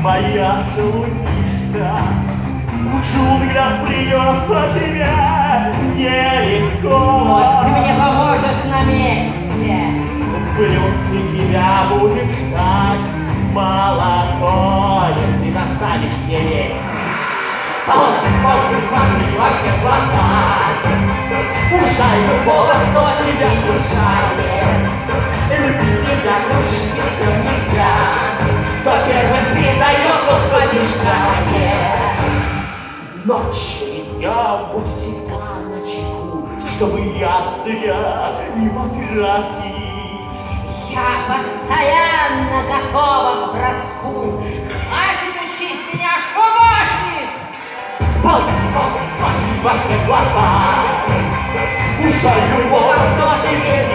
моя шелунишка. В джунглях придется тебе нелегко. Пусть мне поможет на месте. В плюсе тебя будет ждать молоко, если достанешь невесть. Ползай, ползай, смотри во все глаза. Кушай любого, кто тебя кушает. Любить нельзя, кружить нельзя. Ночью днем будь всегда на чеку, чтобы я зря не потратить. Я постоянно готова к броску. Хватит учить меня, хватит! Ползи, ползи, смотри во все глаза. Кушай любого, кто тебе